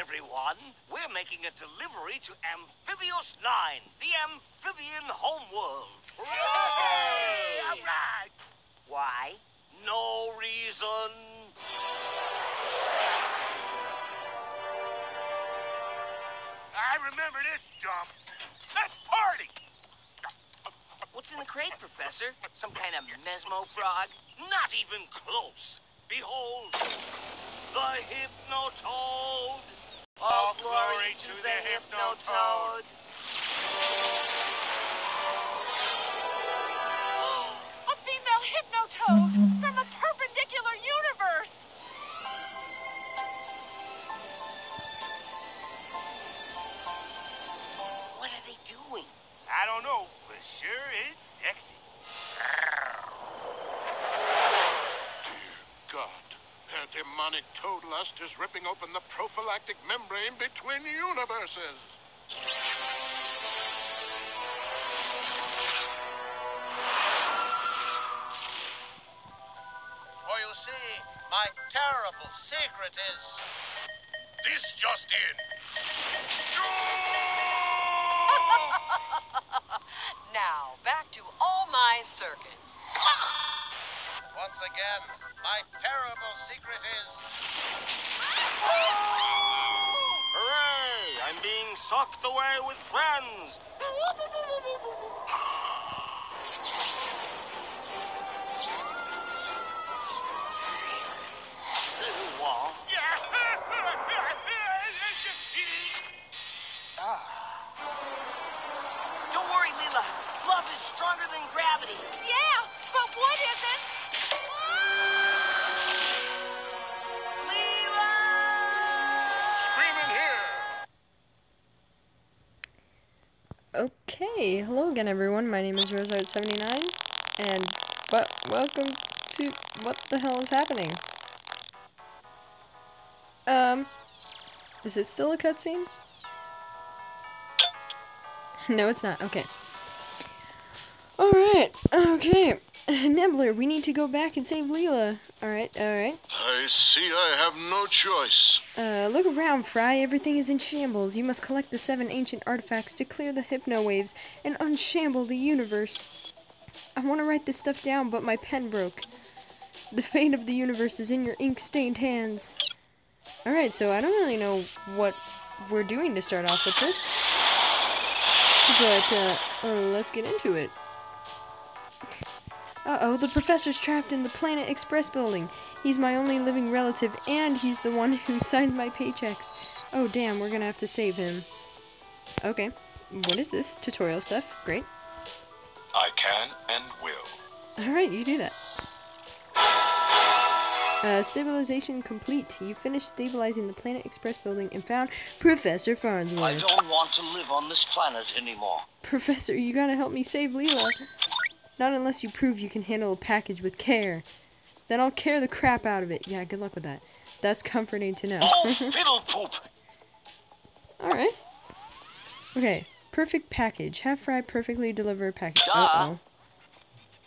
everyone. We're making a delivery to Amphibios 9, the amphibian homeworld. Hooray! All right. Why? No reason. I remember this dump. Let's party. What's in the crate, Professor? Some kind of mesmo frog? Not even close. Behold, the Hypnotoad. All glory to the Hypnotoad. A female hypnotoad from a perpendicular universe! What are they doing? I don't know, but sure is sexy. God, their demonic toad lust is ripping open the prophylactic membrane between universes. For you see, my terrible secret is. This just in. Now, back to all my circuits. Once again, my terrible secret is. Hooray! I'm being sucked away with friends. Okay, hello again everyone. My name is roseart79 and well, welcome to what the hell is happening? Um is it still a cutscene? no, it's not. Okay. Alright, okay. Nibbler, we need to go back and save Leela. Alright, alright. I see I have no choice. Uh, look around, Fry. Everything is in shambles. You must collect the seven ancient artifacts to clear the hypno waves and unshamble the universe. I want to write this stuff down, but my pen broke. The fate of the universe is in your ink-stained hands. Alright, so I don't really know what we're doing to start off with this. But, uh, uh let's get into it. Uh-oh, the professor's trapped in the Planet Express building. He's my only living relative, and he's the one who signs my paychecks. Oh, damn, we're gonna have to save him. Okay. What is this? Tutorial stuff. Great. I can and will. Alright, you do that. Uh, stabilization complete. You finished stabilizing the Planet Express building and found Professor Farnsworth. I don't want to live on this planet anymore. Professor, you gotta help me save Leela. Not unless you prove you can handle a package with care. Then I'll care the crap out of it. Yeah, good luck with that. That's comforting to know. Oh, fiddle poop! Alright. Okay, perfect package. Have Fry perfectly deliver a package. Duh. Uh-oh.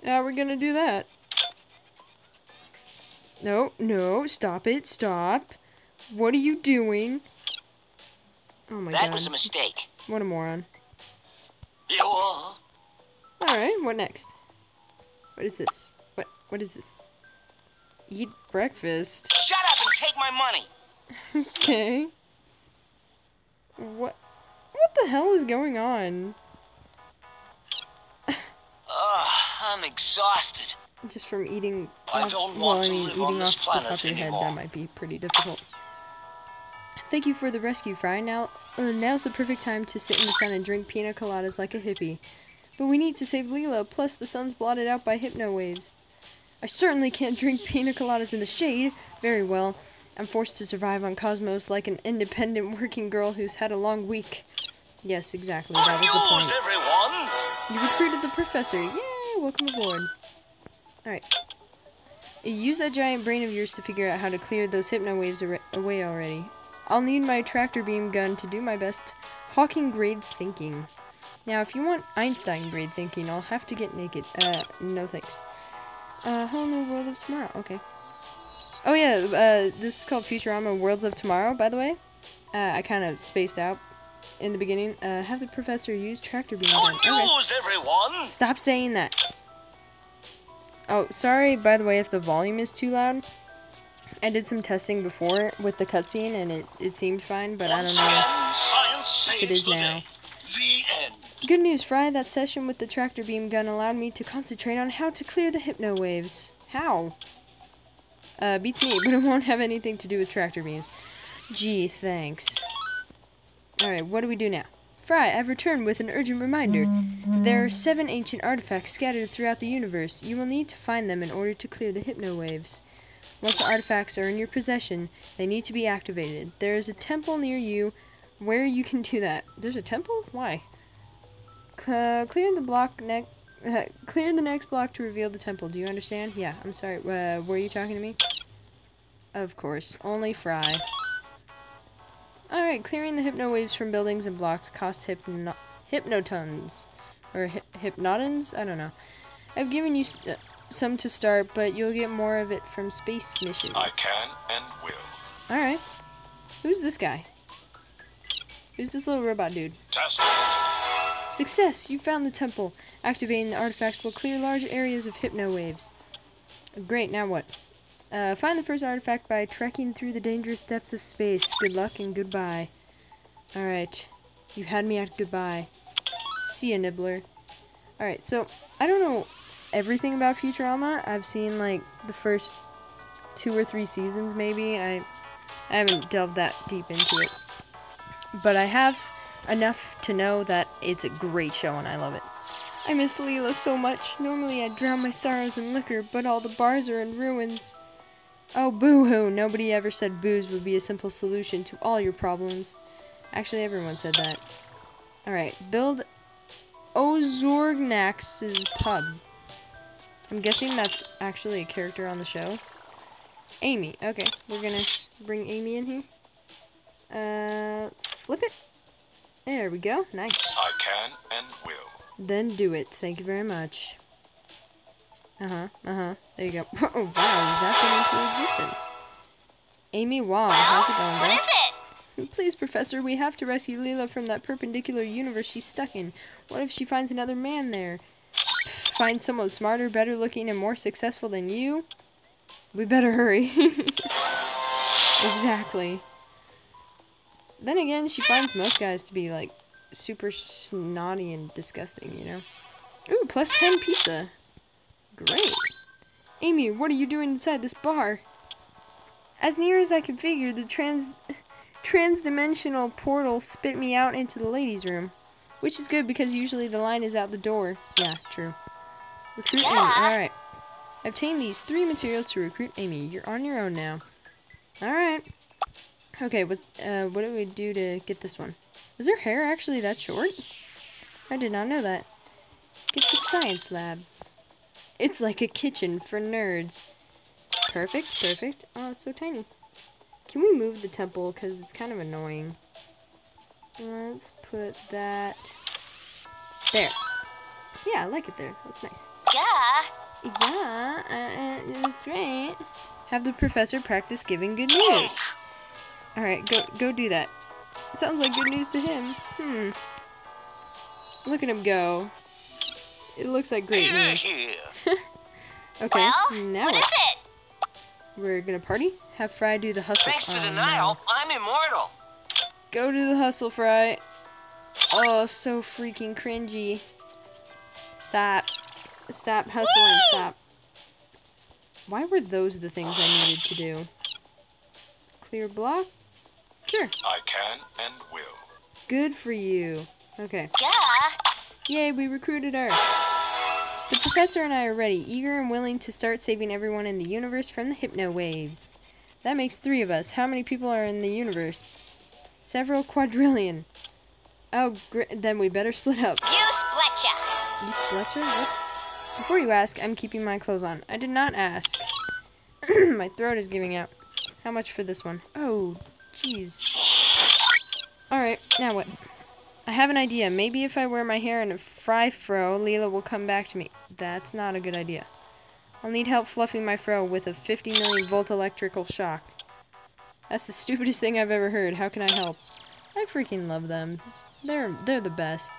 How are we gonna do that? No, no, stop it, stop. What are you doing? Oh my That god. was a mistake. What a moron. You are. Alright, what next? What is this? What what is this? Eat breakfast. Shut up and take my money. Okay. What what the hell is going on? Ugh, I'm exhausted. Just from eating I don't well, want I to mean live eating on this off the top of your Head, that might be pretty difficult. Thank you for the rescue, Fry. Now, uh, now's the perfect time to sit in the sun and drink pina coladas like a hippie. But we need to save Leela, plus the sun's blotted out by hypno waves. I certainly can't drink pina coladas in the shade. Very well. I'm forced to survive on Cosmos like an independent working girl who's had a long week. Yes, exactly. That was the point. everyone. You recruited the professor. Yay! Welcome aboard. Alright. Use that giant brain of yours to figure out how to clear those hypno waves away already. I'll need my tractor beam gun to do my best Hawking grade thinking. Now, if you want Einstein grade thinking, I'll have to get naked. Uh, no thanks. Uh, whole new world of tomorrow. Okay. Oh yeah, uh, this is called Futurama Worlds of Tomorrow, by the way. Uh, I kind of spaced out in the beginning. Uh, have the professor use tractor beam Good gun. Okay. everyone! Stop saying that. Oh, sorry, by the way, if the volume is too loud. I did some testing before with the cutscene and it, it seemed fine, but I don't know. again, if it the now. Good news, Fry. That session with the tractor beam gun allowed me to concentrate on how to clear the hypno waves. How? Uh, beats me, but it won't have anything to do with tractor beams. Gee, thanks. Alright, what do we do now? Fry, I've returned with an urgent reminder. There are seven ancient artifacts scattered throughout the universe. You will need to find them in order to clear the hypno waves. Once the artifacts are in your possession, they need to be activated. There is a temple near you where you can do that. There's a temple? Why? Uh, clear the block neck. Uh, clear the next block to reveal the temple. Do you understand? Yeah, I'm sorry. Uh, were you talking to me? Of course. Only Fry. Alright, clearing the hypno waves from buildings and blocks cost hypno hypnotons. Or hy hypnotons? I don't know. I've given you s- uh, some to start, but you'll get more of it from space missions. I can and will. Alright. Who's this guy? Who's this little robot dude? Test. Success! You found the temple. Activating the artifacts will clear large areas of hypno waves. Great, now what? Uh, find the first artifact by trekking through the dangerous depths of space. Good luck and goodbye. Alright. You had me at goodbye. See ya, Nibbler. Alright, so, I don't know everything about Futurama. I've seen, like, the first two or three seasons, maybe. I, I haven't delved that deep into it. But I have enough to know that it's a great show and I love it. I miss Leela so much. Normally I'd drown my sorrows in liquor, but all the bars are in ruins. Oh, boo-hoo. Nobody ever said booze would be a simple solution to all your problems. Actually, everyone said that. Alright, build Ozorgnax's pub. I'm guessing that's actually a character on the show. Amy. Okay, we're gonna bring Amy in here. Uh, flip it. There we go. Nice. I can and will. Then do it. Thank you very much. Uh-huh, uh-huh. There you go. Oh, wow, zapping into existence. Amy Wong, how's it going, bro? What is it? Please, Professor, we have to rescue Leela from that perpendicular universe she's stuck in. What if she finds another man there? Find someone smarter, better looking, and more successful than you? We better hurry. exactly. Then again, she finds most guys to be, like, super snotty and disgusting, you know? Ooh, plus 10 pizza. Great. Amy, what are you doing inside this bar? As near as I can figure, the trans transdimensional portal spit me out into the ladies' room. Which is good because usually the line is out the door. Yeah, true. Recruit Amy. Alright. Obtain these three materials to recruit Amy. You're on your own now. Alright. Okay, what, uh, what do we do to get this one? Is her hair actually that short? I did not know that. Get the science lab. It's like a kitchen for nerds. Perfect, perfect. Oh, it's so tiny. Can we move the temple? Because it's kind of annoying. Let's put that there. Yeah, I like it there. That's nice. Yeah. Yeah, uh, uh, it's great. Have the professor practice giving good news. Alright, go go do that. Sounds like good news to him. Hmm. Look at him go. It looks like great Here, news. Okay, Well, now what is it? We're gonna party? Have Fry do the hustle. Thanks to Oh, no. denial, I'm immortal. Go do the hustle, Fry. Oh, so freaking cringy. Stop. Stop hustling, stop. Why were those the things I needed to do? Clear block? Sure. I can and will. Good for you. Okay. Yeah. Yay, we recruited her. The professor and I are ready, eager and willing to start saving everyone in the universe from the hypno waves. That makes three of us. How many people are in the universe? Several quadrillion. Oh, gr- then we better split up. You spletcha. You spletcha? What? Before you ask, I'm keeping my clothes on. I did not ask. my throat is giving out. How much for this one? Oh, jeez. Alright, now what? I have an idea. Maybe if I wear my hair in a fry fro, Leela will come back to me. That's not a good idea. I'll need help fluffing my fro with a 50 million volt electrical shock. That's the stupidest thing I've ever heard. How can I help? I freaking love them. They're they're the best.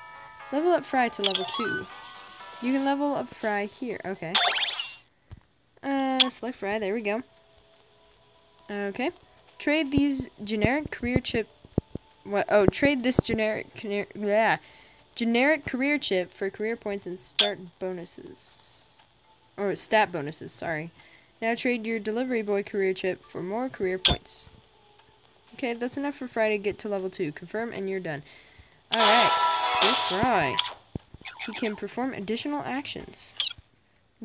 Level up Fry to level 2. You can level up Fry here. Okay. Uh, select Fry. There we go. Okay. Trade these generic career chip... What? Oh, trade this generic... Yeah. Generic career chip for career points and start bonuses. Or stat bonuses, sorry. Now trade your delivery boy career chip for more career points. Okay, that's enough for Friday. get to level 2. Confirm and you're done. Alright. Good Fry. He can perform additional actions.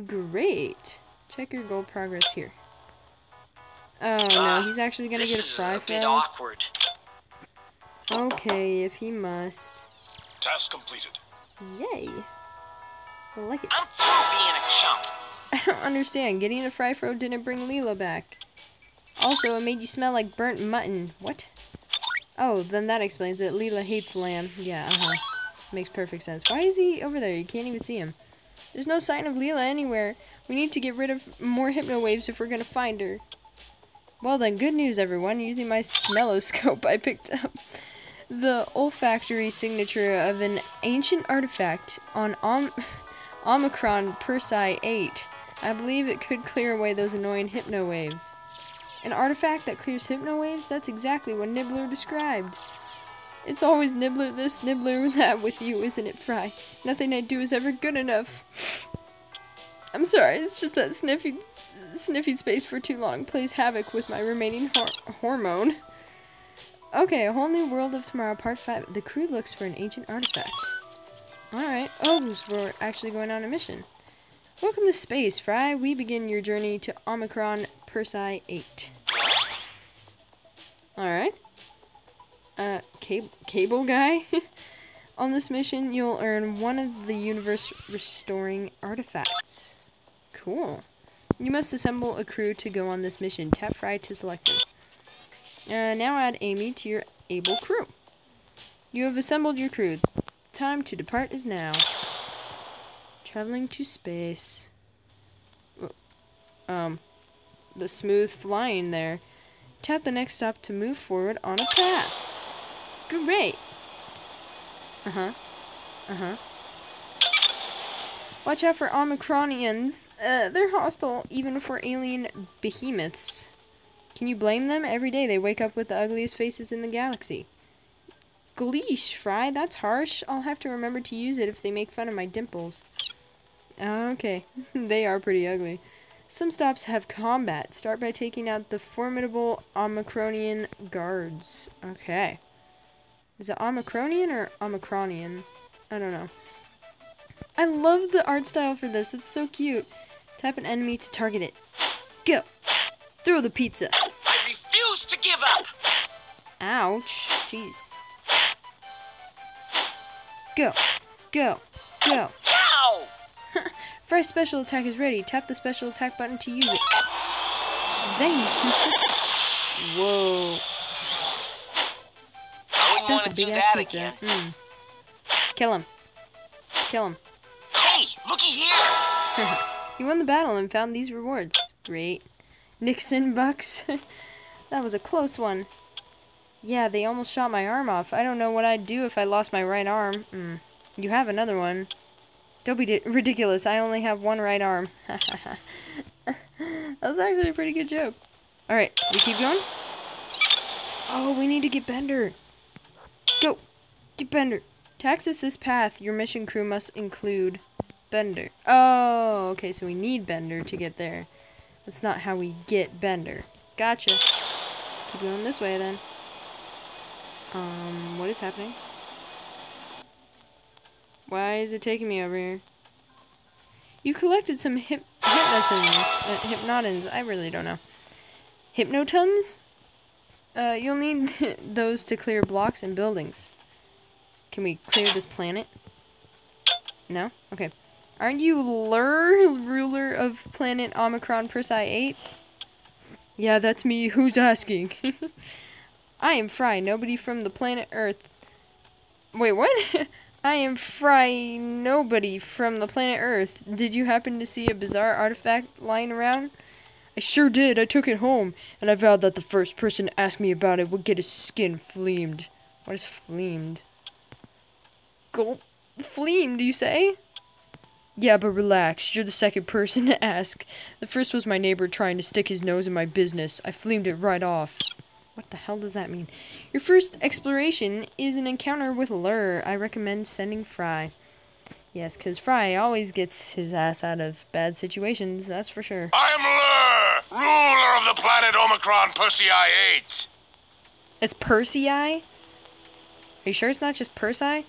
Great. Check your goal progress here. Oh no, he's actually gonna get a fry a bit awkward. Okay, if he must. Task completed. Yay. I like it. I'm through being a chump. I don't understand. Getting a fry fro didn't bring Leela back. Also, it made you smell like burnt mutton. What? Oh, then that explains it. Leela hates lamb. Yeah, uh-huh. Makes perfect sense. Why is he over there? You can't even see him. There's no sign of Leela anywhere. We need to get rid of more hypno waves if we're gonna find her. Well then, good news everyone. Using my smelloscope, I picked up the olfactory signature of an ancient artifact on Om Omicron Persei 8. I believe it could clear away those annoying hypno waves. An artifact that clears hypno waves? That's exactly what Nibbler described. It's always Nibbler this, Nibbler that with you, isn't it, Fry? Nothing I do is ever good enough. I'm sorry, it's just that sniffing, sniffing space for too long plays havoc with my remaining hor hormone. Okay, A Whole New World of Tomorrow, Part 5. The crew looks for an ancient artifact. Alright. Oh, we're actually going on a mission. Welcome to space, Fry. We begin your journey to Omicron Persei 8. Alright. Uh, cable, cable guy? On this mission, you'll earn one of the universe-restoring artifacts. Cool. You must assemble a crew to go on this mission. Tap Fry to select them. Uh, now add Amy to your able crew. You have assembled your crew. Time to depart is now. Traveling to space. Um, the smooth flying there. Tap the next stop to move forward on a path. Great. Uh-huh. Uh-huh. Watch out for Omicronians. Uh, they're hostile even for alien behemoths. Can you blame them? Every day they wake up with the ugliest faces in the galaxy. Gleesh, Fry, that's harsh. I'll have to remember to use it if they make fun of my dimples. Okay, they are pretty ugly. Some stops have combat. Start by taking out the formidable Omicronian guards. Okay. Is it Omicronian or Omicronian? I don't know. I love the art style for this. It's so cute. Tap an enemy to target it. Go! Throw the pizza. I refuse to give up. Ouch. Jeez. Go. Go. Go. Ow! First special attack is ready. Tap the special attack button to use it. Zane! Whoa. That's a big ass that pizza. Mm. Kill him. Kill him. Looky here. you won the battle and found these rewards. Great. Nixon bucks. that was a close one. Yeah, they almost shot my arm off. I don't know what I'd do if I lost my right arm. Mm. You have another one. Don't be ridiculous. I only have one right arm. that was actually a pretty good joke. Alright, we keep going? Oh, we need to get Bender. Go. Get Bender. To access this path, your mission crew must include Bender. Oh, okay, so we need Bender to get there. That's not how we get Bender. Gotcha. Keep going this way then. Um, what is happening? Why is it taking me over here? You collected some hypnotons. Uh, hypnotons. I really don't know. Hypnotons? Uh, you'll need those to clear blocks and buildings. Can we clear this planet? No? Okay. Aren't you Lrrr, ruler of planet Omicron Persei 8? Yeah, that's me. Who's asking? I am Fry, nobody from the planet Earth. Wait, what? I am Fry, nobody from the planet Earth. Did you happen to see a bizarre artifact lying around? I sure did. I took it home, and I vowed that the first person to ask me about it would get his skin fleamed. What is fleamed? Gulp. Fleamed, do you say? Yeah, but relax. You're the second person to ask. The first was my neighbor trying to stick his nose in my business. I fleamed it right off. What the hell does that mean? Your first exploration is an encounter with Lrrr. I recommend sending Fry. Yes, because Fry always gets his ass out of bad situations, that's for sure. I'm Lrrr, ruler of the planet Omicron Persei 8. It's Persei? Are you sure it's not just Persei?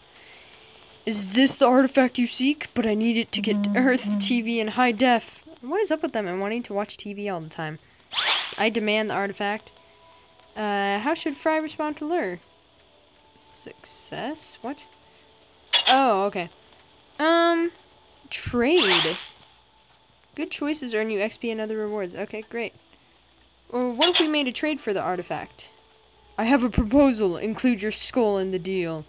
Is this the artifact you seek? But I need it to get to Earth TV in high def. What is up with them and wanting to watch TV all the time? I demand the artifact. Uh, how should Fry respond to Lrrr? Success? What? Oh, okay. Um, trade. Good choices earn you XP and other rewards. Okay, great. Well, what if we made a trade for the artifact? I have a proposal. Include your skull in the deal.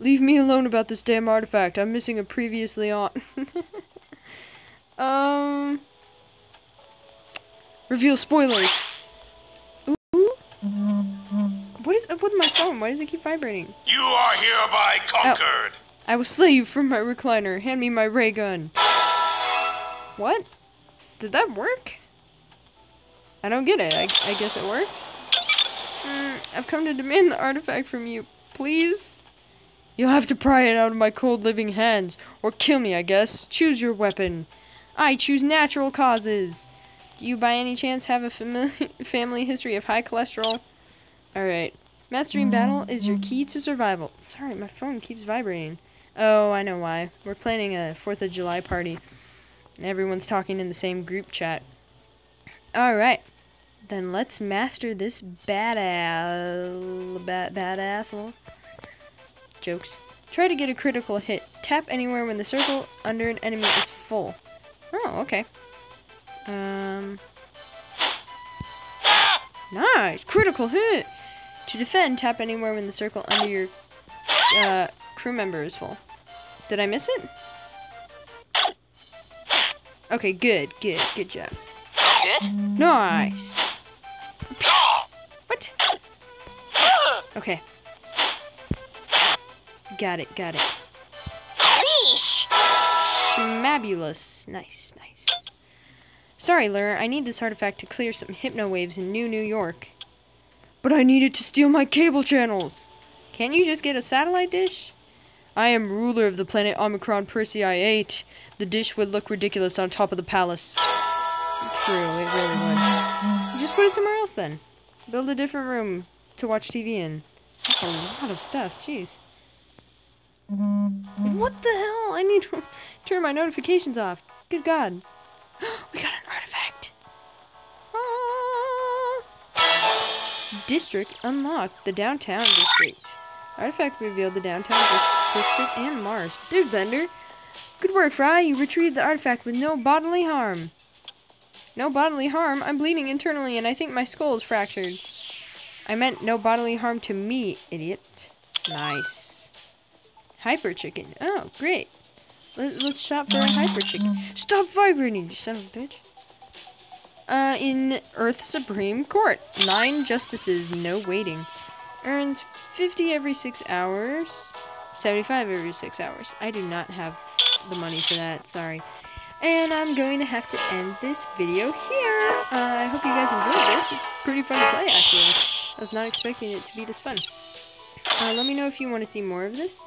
Leave me alone about this damn artifact. I'm missing a previously on. um. Reveal spoilers. Ooh. What is up with my phone? Why does it keep vibrating? You are hereby conquered. Oh. I will slay you from my recliner. Hand me my ray gun. What? Did that work? I don't get it. I, I guess it worked. Mm, I've come to demand the artifact from you. Please? You'll have to pry it out of my cold living hands, or kill me, I guess. Choose your weapon. I choose natural causes. Do you by any chance have a family history of high cholesterol? Alright. Mastering battle is your key to survival. Sorry, my phone keeps vibrating. Oh, I know why. We're planning a 4th of July party. And everyone's talking in the same group chat. Alright. Then let's master this badass... Bad, badass... Jokes. Try to get a critical hit. Tap anywhere when the circle under an enemy is full. Oh, okay. Um... Nice! Critical hit! To defend, tap anywhere when the circle under your uh, crew member is full. Did I miss it? Okay, good, good, good job. Good. Nice! What? Okay. Got it, got it. Schmabulous. Nice, nice. Sorry, Lrrr, I need this artifact to clear some hypno waves in New New York. But I need it to steal my cable channels. Can't you just get a satellite dish? I am ruler of the planet Omicron Persei 8. The dish would look ridiculous on top of the palace. True, it really would. Just put it somewhere else then. Build a different room to watch TV in. That's a lot of stuff, jeez. What the hell? I need to turn my notifications off. Good God. we got an artifact. District unlocked. The downtown district. Artifact revealed the downtown dis district and Mars. There's Bender. Good work, Fry. You retrieved the artifact with no bodily harm. No bodily harm? I'm bleeding internally and I think my skull is fractured. I meant no bodily harm to me, idiot. Nice. Hyper chicken. Oh, great. Let, us shop for a hyper chicken. Stop vibrating, you son of a bitch. Uh, in Earth Supreme Court. Nine justices, no waiting. Earns 50 every six hours. 75 every six hours. I do not have the money for that, sorry. And I'm going to have to end this video here. Uh, I hope you guys enjoyed this. It's pretty fun to play, actually. I was not expecting it to be this fun. Uh, let me know if you want to see more of this,